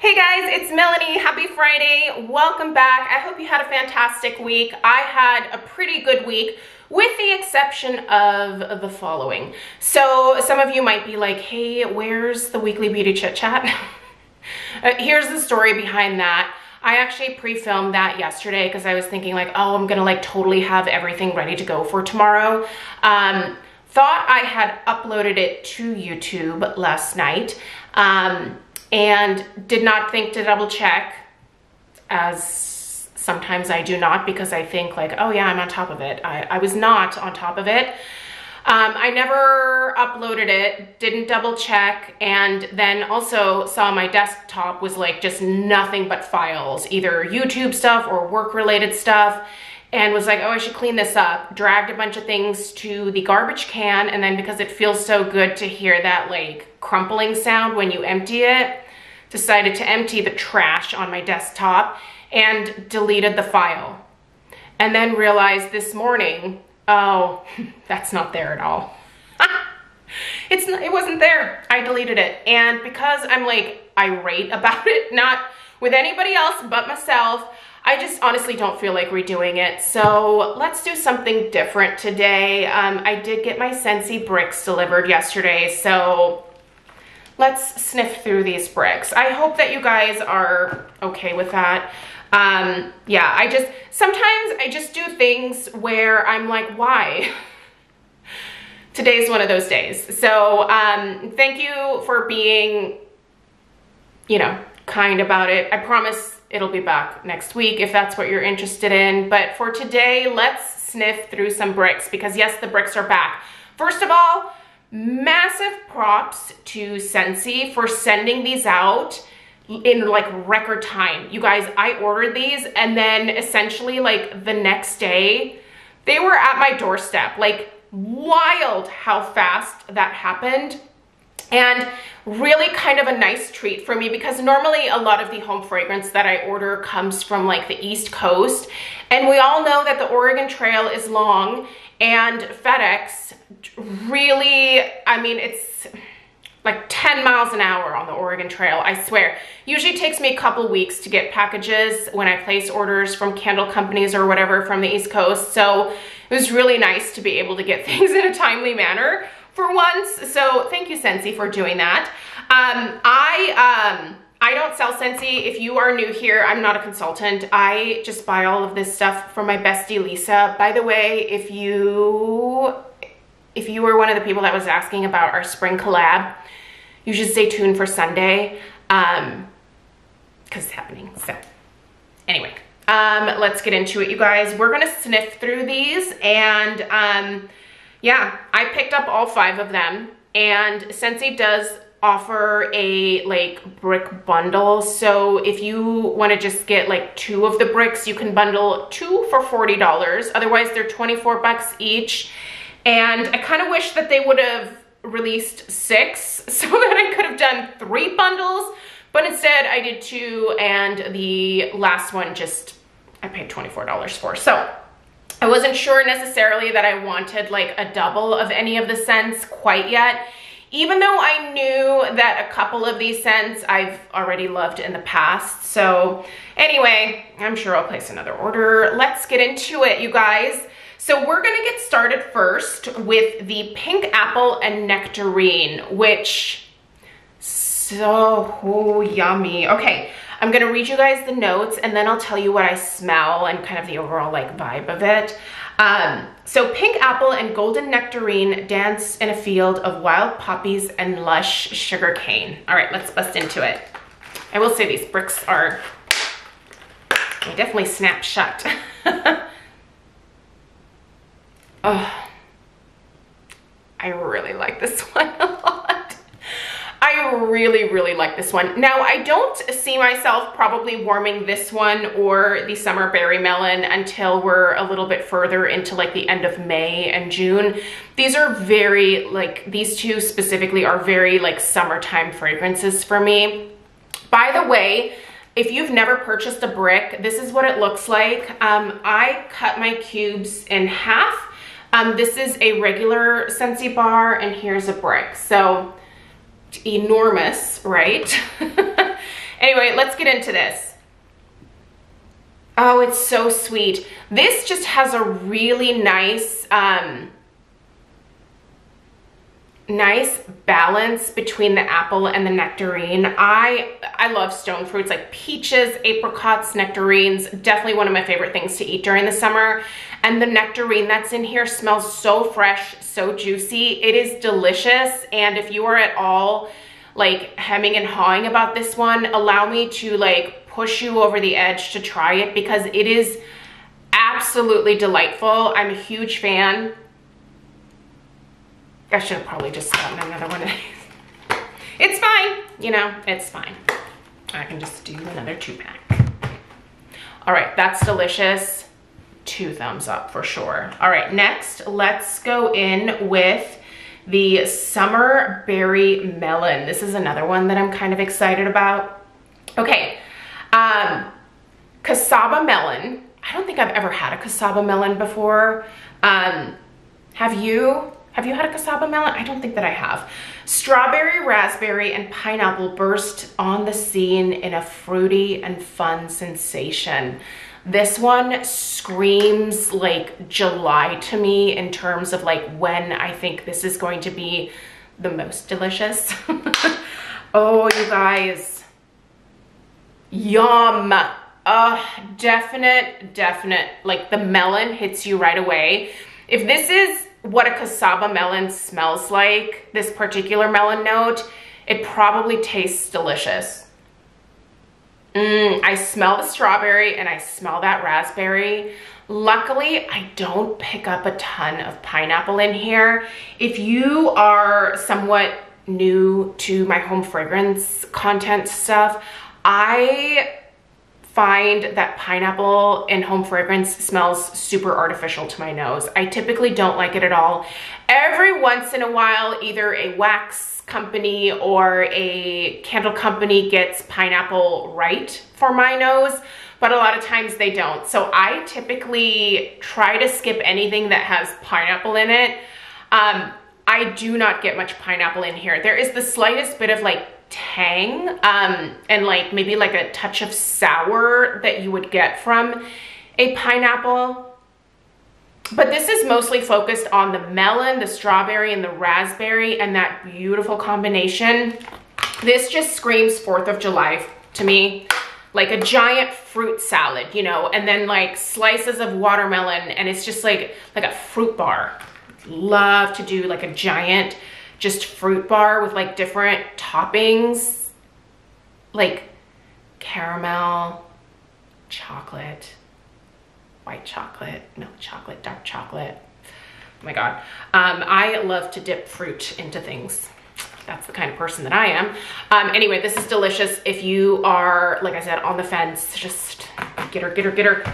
Hey guys, it's Melanie. Happy Friday. Welcome back. I hope you had a fantastic week. I had a pretty good week with the exception of the following. So some of you might be like, hey, where's the weekly beauty chit chat? uh, here's the story behind that. I actually pre-filmed that yesterday because I was thinking like, oh, I'm gonna like totally have everything ready to go for tomorrow. Um, thought I had uploaded it to YouTube last night um, and did not think to double check as sometimes I do not because I think like, oh yeah, I'm on top of it. I, I was not on top of it. Um, I never uploaded it, didn't double check, and then also saw my desktop was like just nothing but files, either YouTube stuff or work related stuff and was like, oh, I should clean this up. Dragged a bunch of things to the garbage can. And then because it feels so good to hear that like crumpling sound when you empty it, decided to empty the trash on my desktop and deleted the file. And then realized this morning, oh, that's not there at all. it's not, it wasn't there. I deleted it. And because I'm like irate about it, not with anybody else but myself, I just honestly don't feel like redoing it. So let's do something different today. Um, I did get my Scentsy bricks delivered yesterday, so let's sniff through these bricks. I hope that you guys are okay with that. Um, yeah, I just, sometimes I just do things where I'm like, why? Today's one of those days. So um, thank you for being, you know, kind about it. I promise it'll be back next week if that's what you're interested in. But for today, let's sniff through some bricks because yes, the bricks are back. First of all, massive props to Scentsy for sending these out in like record time. You guys, I ordered these and then essentially like the next day, they were at my doorstep. Like wild how fast that happened and really kind of a nice treat for me because normally a lot of the home fragrance that I order comes from like the East Coast and we all know that the Oregon Trail is long and FedEx really, I mean, it's like 10 miles an hour on the Oregon Trail, I swear. Usually takes me a couple weeks to get packages when I place orders from candle companies or whatever from the East Coast. So it was really nice to be able to get things in a timely manner for once. So thank you, Scentsy, for doing that. Um, I, um, I don't sell Scentsy. If you are new here, I'm not a consultant. I just buy all of this stuff from my bestie, Lisa. By the way, if you, if you were one of the people that was asking about our spring collab, you should stay tuned for Sunday um, because it's happening. So anyway, um, let's get into it, you guys. We're gonna sniff through these and um, yeah, I picked up all five of them and Scentsy does offer a like brick bundle. So if you wanna just get like two of the bricks, you can bundle two for $40. Otherwise they're 24 bucks each. And I kind of wish that they would have released six so that I could have done three bundles, but instead I did two and the last one just, I paid $24 for. So I wasn't sure necessarily that I wanted like a double of any of the scents quite yet, even though I knew that a couple of these scents I've already loved in the past. So anyway, I'm sure I'll place another order. Let's get into it, you guys. So we're gonna get started first with the Pink Apple and Nectarine, which so oh, yummy. Okay, I'm gonna read you guys the notes and then I'll tell you what I smell and kind of the overall like vibe of it. Um, so pink apple and golden nectarine dance in a field of wild poppies and lush sugar cane. All right, let's bust into it. I will say these bricks are, they definitely snap shut. oh, I really like this one a lot. I really, really like this one. Now, I don't see myself probably warming this one or the Summer Berry Melon until we're a little bit further into like the end of May and June. These are very, like, these two specifically are very like summertime fragrances for me. By the way, if you've never purchased a brick, this is what it looks like. Um, I cut my cubes in half. Um, this is a regular Scentsy bar and here's a brick. So enormous, right? Anyway, let's get into this. Oh, it's so sweet. This just has a really nice, um, nice balance between the apple and the nectarine. I I love stone fruits like peaches, apricots, nectarines. Definitely one of my favorite things to eat during the summer. And the nectarine that's in here smells so fresh, so juicy. It is delicious. And if you are at all like hemming and hawing about this one, allow me to like push you over the edge to try it because it is absolutely delightful. I'm a huge fan. I should have probably just gotten another one. Of these. It's fine, you know, it's fine. I can just do another two pack. All right, that's delicious. Two thumbs up for sure. All right, next, let's go in with the Summer Berry Melon. This is another one that I'm kind of excited about. Okay, um, Casaba melon. I don't think I've ever had a cassava melon before. Um, have you? Have you had a Casaba melon? I don't think that I have. Strawberry, raspberry, and pineapple burst on the scene in a fruity and fun sensation. This one screams like July to me in terms of like when I think this is going to be the most delicious. oh, you guys. Yum. Uh, definite, definite. Like the melon hits you right away. If this is what a cassava melon smells like, this particular melon note, it probably tastes delicious. Mm, I smell the strawberry and I smell that raspberry. Luckily, I don't pick up a ton of pineapple in here. If you are somewhat new to my home fragrance content stuff, I find that pineapple in home fragrance smells super artificial to my nose. I typically don't like it at all. Every once in a while, either a wax company or a candle company gets pineapple right for my nose, but a lot of times they don't. So I typically try to skip anything that has pineapple in it. Um, I do not get much pineapple in here. There is the slightest bit of like tang um, and like maybe like a touch of sour that you would get from a pineapple. But this is mostly focused on the melon, the strawberry, and the raspberry, and that beautiful combination. This just screams 4th of July to me. Like a giant fruit salad, you know, and then like slices of watermelon, and it's just like, like a fruit bar. Love to do like a giant just fruit bar with like different toppings, like caramel, chocolate, white chocolate, milk chocolate, dark chocolate. Oh my God. Um, I love to dip fruit into things. That's the kind of person that I am. Um, anyway, this is delicious. If you are, like I said, on the fence, just get her, get her, get her.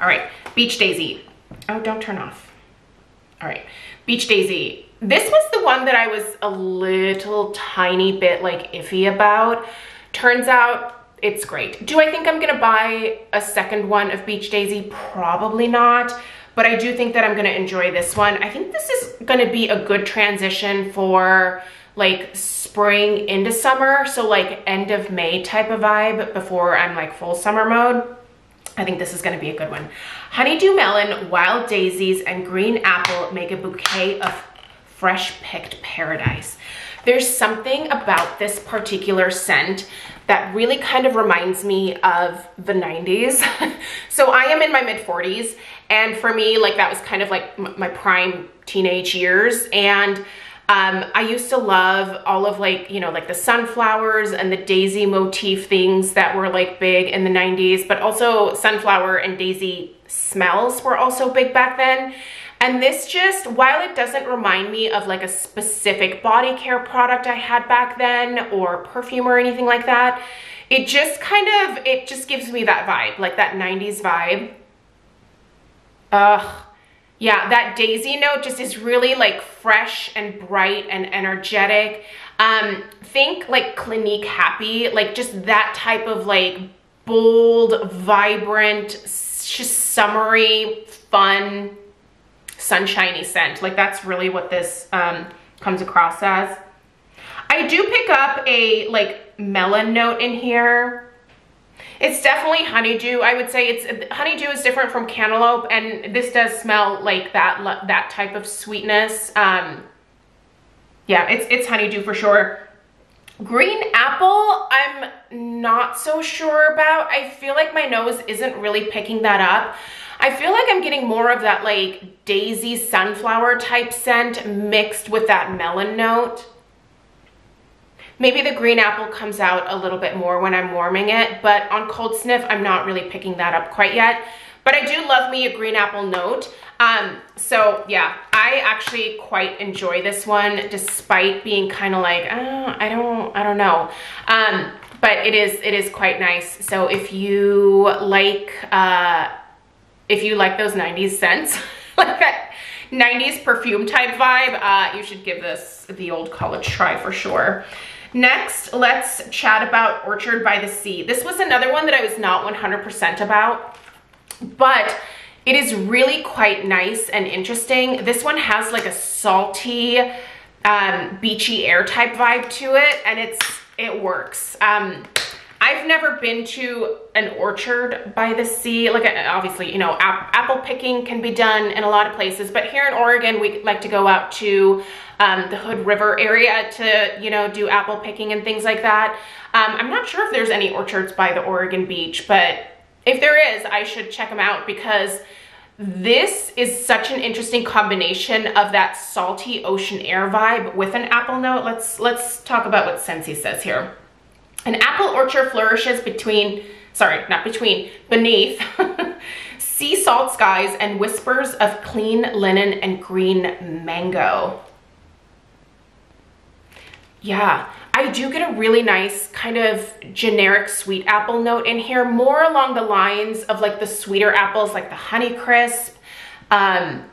All right, Beach Daisy. Oh, don't turn off. All right, Beach Daisy. This was the one that I was a little tiny bit like iffy about. Turns out it's great. Do I think I'm gonna buy a second one of Beach Daisy? Probably not, but I do think that I'm gonna enjoy this one. I think this is gonna be a good transition for like spring into summer. So like end of May type of vibe before I'm like full summer mode. I think this is gonna be a good one. Honeydew melon, wild daisies, and green apple make a bouquet of fresh picked paradise. There's something about this particular scent that really kind of reminds me of the 90s. so I am in my mid 40s and for me like that was kind of like my prime teenage years and um, I used to love all of like, you know, like the sunflowers and the daisy motif things that were like big in the 90s, but also sunflower and daisy smells were also big back then. And this just, while it doesn't remind me of like a specific body care product I had back then or perfume or anything like that, it just kind of, it just gives me that vibe, like that 90s vibe. Ugh. Yeah, that daisy note just is really like fresh and bright and energetic. Um, think like Clinique Happy, like just that type of like bold, vibrant, just summery, fun, sunshiny scent. Like that's really what this um, comes across as. I do pick up a like melon note in here. It's definitely honeydew. I would say it's honeydew is different from cantaloupe and this does smell like that that type of sweetness. Um, yeah, it's, it's honeydew for sure. Green apple, I'm not so sure about. I feel like my nose isn't really picking that up. I feel like I'm getting more of that like daisy sunflower type scent mixed with that melon note. Maybe the green apple comes out a little bit more when I'm warming it, but on cold sniff, I'm not really picking that up quite yet. But I do love me a green apple note. Um, so yeah, I actually quite enjoy this one despite being kind of like, oh, I don't, I don't know. Um, but it is, it is quite nice. So if you like, uh, if you like those 90s scents, like that 90s perfume type vibe, uh, you should give this the old college try for sure. Next, let's chat about Orchard by the Sea. This was another one that I was not 100% about, but it is really quite nice and interesting. This one has like a salty, um, beachy air type vibe to it, and it's it works. Um, I've never been to an orchard by the sea. Like obviously, you know, ap apple picking can be done in a lot of places, but here in Oregon, we like to go out to um, the Hood River area to, you know, do apple picking and things like that. Um, I'm not sure if there's any orchards by the Oregon beach, but if there is, I should check them out because this is such an interesting combination of that salty ocean air vibe with an apple note. Let's, let's talk about what Scentsy says here. An apple orchard flourishes between, sorry, not between, beneath sea salt skies and whispers of clean linen and green mango. Yeah, I do get a really nice kind of generic sweet apple note in here, more along the lines of like the sweeter apples, like the Honey Crisp, um,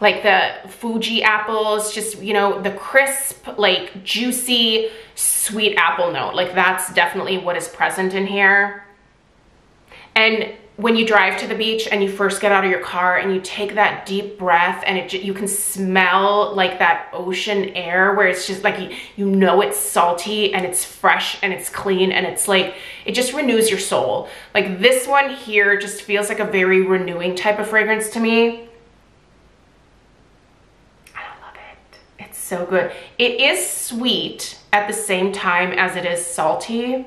like the Fuji apples, just, you know, the crisp, like juicy, sweet apple note. Like that's definitely what is present in here. And when you drive to the beach and you first get out of your car and you take that deep breath and it, you can smell like that ocean air where it's just like you, you know it's salty and it's fresh and it's clean and it's like it just renews your soul like this one here just feels like a very renewing type of fragrance to me I love it it's so good it is sweet at the same time as it is salty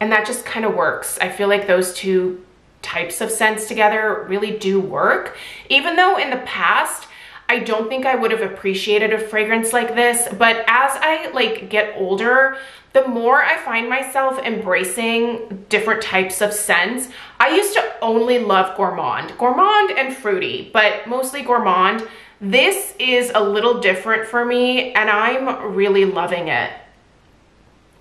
and that just kind of works. I feel like those two types of scents together really do work. Even though in the past, I don't think I would have appreciated a fragrance like this, but as I like get older, the more I find myself embracing different types of scents. I used to only love gourmand, gourmand and fruity, but mostly gourmand. This is a little different for me and I'm really loving it.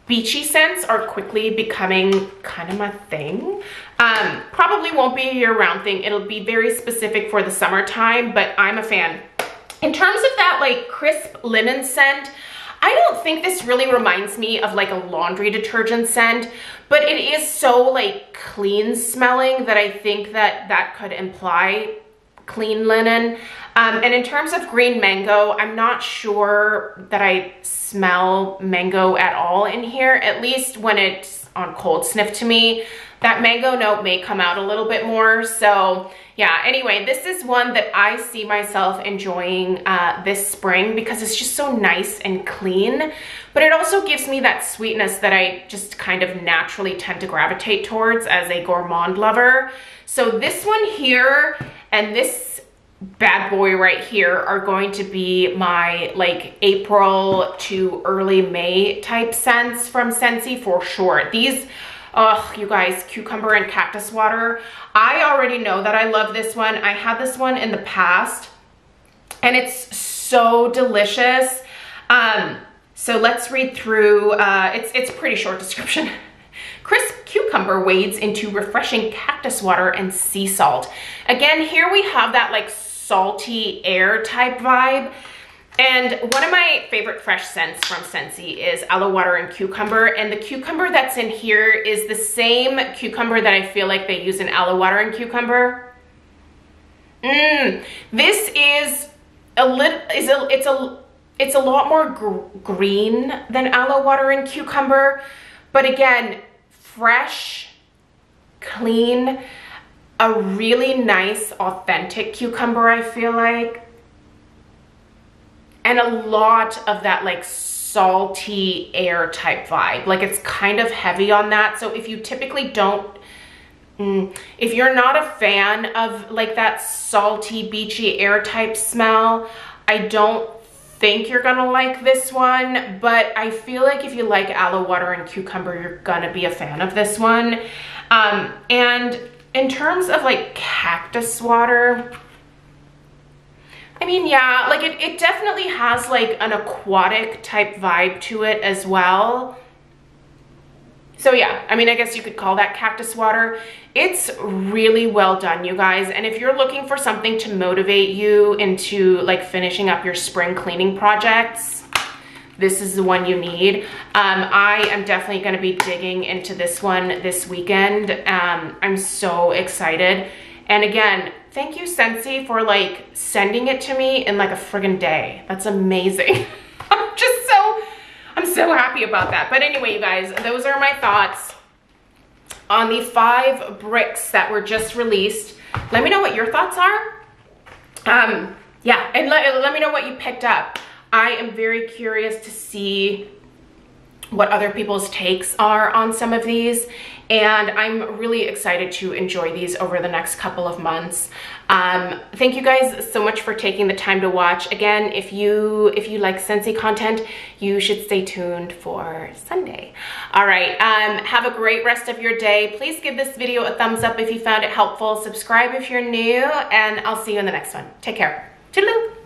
Beachy scents are quickly becoming kind of my thing. Um, probably won't be a year-round thing. It'll be very specific for the summertime, but I'm a fan. In terms of that like crisp linen scent, I don't think this really reminds me of like a laundry detergent scent, but it is so like clean smelling that I think that that could imply clean linen. Um, and in terms of green mango, I'm not sure that I smell mango at all in here, at least when it's on cold sniff to me. That mango note may come out a little bit more. So yeah, anyway, this is one that I see myself enjoying uh, this spring because it's just so nice and clean. But it also gives me that sweetness that I just kind of naturally tend to gravitate towards as a gourmand lover. So this one here and this bad boy right here are going to be my like April to early May type scents from Scentsy for sure. These, oh, you guys, cucumber and cactus water. I already know that I love this one. I had this one in the past and it's so delicious. Um, so let's read through, uh, it's, it's pretty short description. Crisp cucumber wades into refreshing cactus water and sea salt. Again, here we have that like salty air type vibe. And one of my favorite fresh scents from Scentsy is aloe water and cucumber. And the cucumber that's in here is the same cucumber that I feel like they use in aloe water and cucumber. Mmm, this is a little, is a, it's a, it's a lot more gr green than aloe water and cucumber. But again, fresh, clean, a really nice, authentic cucumber, I feel like. And a lot of that like salty air type vibe. Like it's kind of heavy on that. So if you typically don't, mm, if you're not a fan of like that salty, beachy air type smell, I don't think you're gonna like this one, but I feel like if you like aloe water and cucumber, you're gonna be a fan of this one. Um, and in terms of like cactus water, I mean, yeah, like it, it definitely has like an aquatic type vibe to it as well. So yeah, I mean, I guess you could call that cactus water. It's really well done, you guys. And if you're looking for something to motivate you into like finishing up your spring cleaning projects, this is the one you need. Um, I am definitely gonna be digging into this one this weekend. Um, I'm so excited. And again, thank you Scentsy for like sending it to me in like a friggin' day. That's amazing. I'm just so, happy about that. But anyway, you guys, those are my thoughts on the five bricks that were just released. Let me know what your thoughts are. Um, yeah, and let, let me know what you picked up. I am very curious to see what other people's takes are on some of these and I'm really excited to enjoy these over the next couple of months. Um, thank you guys so much for taking the time to watch. Again, if you if you like Scentsy content, you should stay tuned for Sunday. All right, um, have a great rest of your day. Please give this video a thumbs up if you found it helpful. Subscribe if you're new, and I'll see you in the next one. Take care. Toodaloo.